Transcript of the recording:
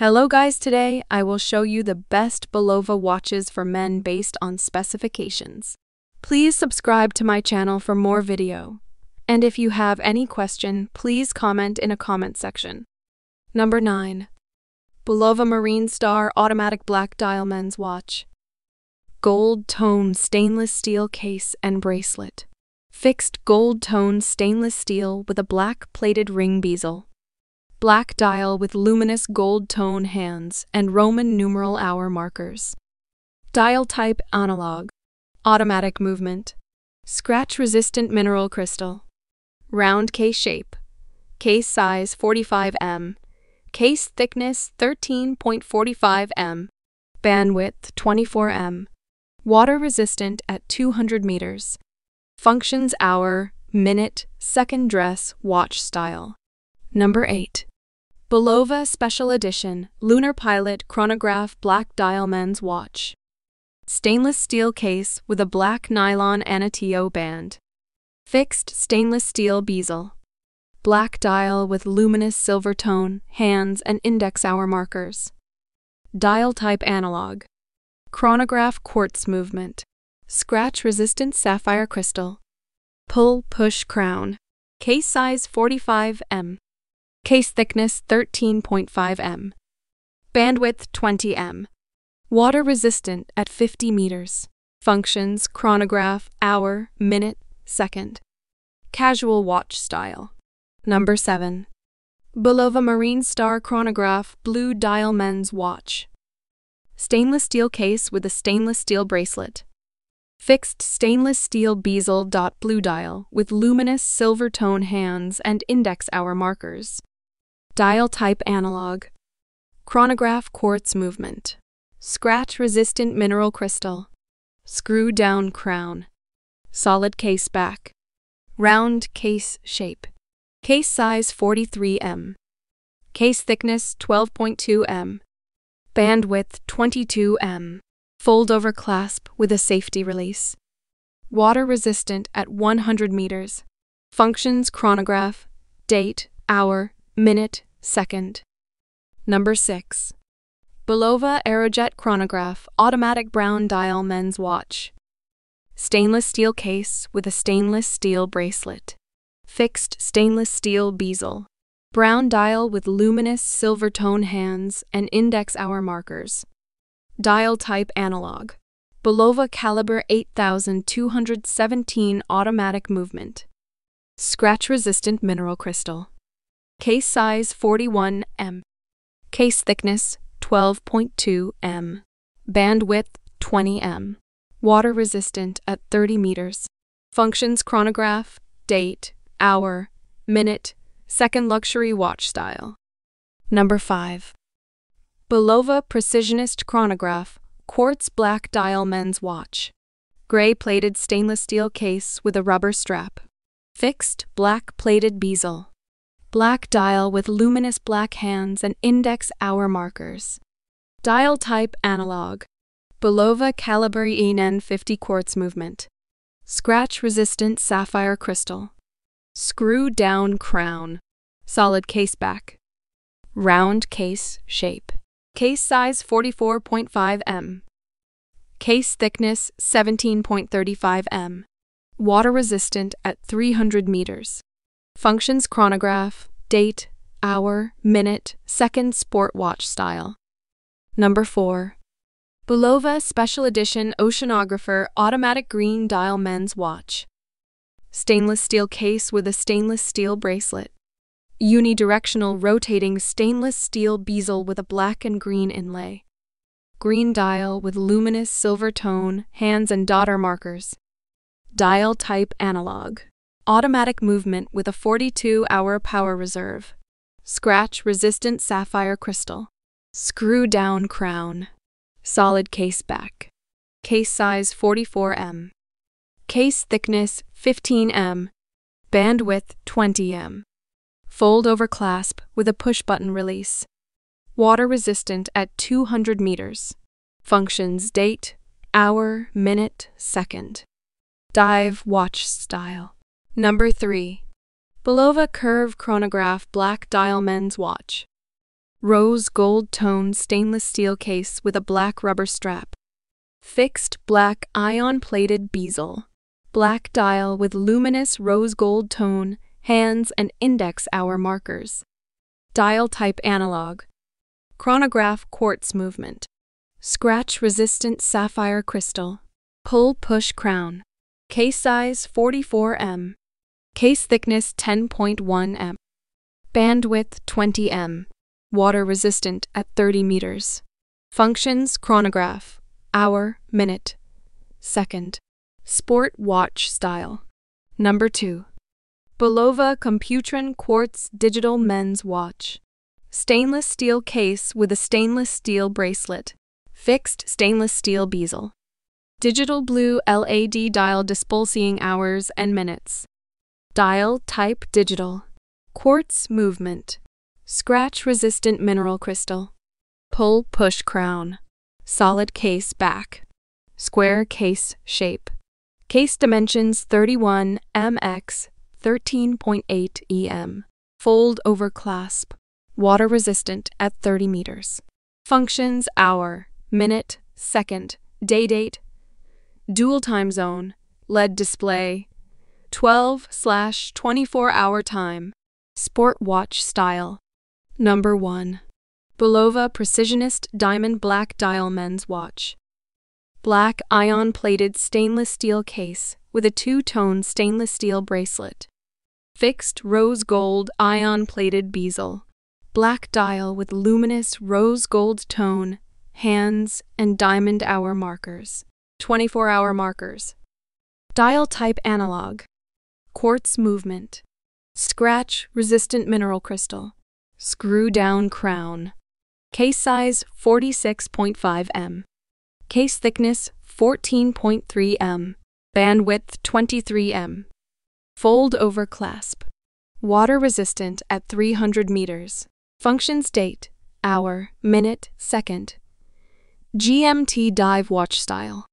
Hello guys, today I will show you the best Bulova watches for men based on specifications. Please subscribe to my channel for more video. And if you have any question, please comment in a comment section. Number 9. Bulova Marine Star Automatic Black Dial Men's Watch. Gold tone stainless steel case and bracelet. Fixed gold tone stainless steel with a black plated ring bezel black dial with luminous gold tone hands and Roman numeral hour markers. Dial type analog, automatic movement, scratch resistant mineral crystal, round case shape, case size 45 m, case thickness 13.45 m, bandwidth 24 m, water resistant at 200 meters, functions hour, minute, second dress, watch style. Number 8. Bulova Special Edition Lunar Pilot Chronograph Black Dial Men's Watch. Stainless steel case with a black nylon Anatio band. Fixed stainless steel bezel. Black dial with luminous silver tone, hands, and index hour markers. Dial type analog. Chronograph quartz movement. Scratch resistant sapphire crystal. Pull push crown. Case size 45 m. Case thickness 13.5 m. Bandwidth 20 m. Water resistant at 50 meters. Functions chronograph, hour, minute, second. Casual watch style. Number 7. Bulova Marine Star Chronograph Blue Dial Men's Watch. Stainless steel case with a stainless steel bracelet. Fixed stainless steel bezel dot blue dial with luminous silver tone hands and index hour markers. Dial type analog. Chronograph quartz movement. Scratch resistant mineral crystal. Screw down crown. Solid case back. Round case shape. Case size 43 m. Case thickness 12.2 m. Bandwidth 22 m. Fold over clasp with a safety release. Water resistant at 100 meters. Functions chronograph, date, hour, minute, Second. Number 6. Bulova Aerojet Chronograph Automatic Brown Dial Men's Watch. Stainless steel case with a stainless steel bracelet. Fixed stainless steel bezel. Brown dial with luminous silver tone hands and index hour markers. Dial type analog. Bulova caliber 8217 automatic movement. Scratch resistant mineral crystal. Case size 41 m. Case thickness 12.2 m. Bandwidth 20 m. Water resistant at 30 meters. Functions chronograph, date, hour, minute, second luxury watch style. Number 5. Bulova Precisionist Chronograph Quartz Black Dial Men's Watch. Gray plated stainless steel case with a rubber strap. Fixed black plated bezel black dial with luminous black hands and index hour markers. Dial type analog. Bulova caliber EN 50 quartz movement. Scratch resistant sapphire crystal. Screw down crown. Solid case back. Round case shape. Case size 44.5 m. Case thickness 17.35 m. Water resistant at 300 meters. Functions chronograph, date, hour, minute, second sport watch style. Number 4. Bulova Special Edition Oceanographer Automatic Green Dial Men's Watch. Stainless steel case with a stainless steel bracelet. Unidirectional rotating stainless steel bezel with a black and green inlay. Green dial with luminous silver tone, hands and daughter markers. Dial type analog automatic movement with a 42 hour power reserve, scratch resistant sapphire crystal, screw down crown, solid case back, case size 44M, case thickness 15M, bandwidth 20M, fold over clasp with a push button release, water resistant at 200 meters, functions date, hour, minute, second, dive watch style. Number 3. Bulova Curv Chronograph Black Dial Men's Watch. Rose gold tone stainless steel case with a black rubber strap. Fixed black ion plated bezel. Black dial with luminous rose gold tone, hands, and index hour markers. Dial type analog. Chronograph quartz movement. Scratch resistant sapphire crystal. Pull push crown. Case size 44M. Case thickness 10.1 m. Bandwidth 20 m. Water resistant at 30 meters. Functions chronograph. Hour, minute, second. Sport watch style. Number 2. Bulova Computron Quartz Digital Men's Watch. Stainless steel case with a stainless steel bracelet. Fixed stainless steel bezel. Digital blue LED dial dispulsing hours and minutes. Dial type digital. Quartz movement. Scratch resistant mineral crystal. Pull push crown. Solid case back. Square case shape. Case dimensions 31 mx 13.8 em. Fold over clasp. Water resistant at 30 meters. Functions hour, minute, second, day date, dual time zone, LED display, 12 slash 24 hour time, sport watch style. Number 1. Bulova Precisionist Diamond Black Dial Men's Watch. Black ion plated stainless steel case with a two tone stainless steel bracelet. Fixed rose gold ion plated bezel. Black dial with luminous rose gold tone, hands, and diamond hour markers. 24 hour markers. Dial type analog. Quartz movement. Scratch resistant mineral crystal. Screw down crown. Case size 46.5 m. Case thickness 14.3 m. Bandwidth 23 m. Fold over clasp. Water resistant at 300 meters. Functions date, hour, minute, second. GMT dive watch style.